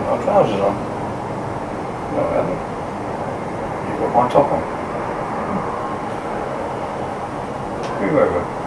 got my trousers on. No, I haven't. You've got my top on. You over.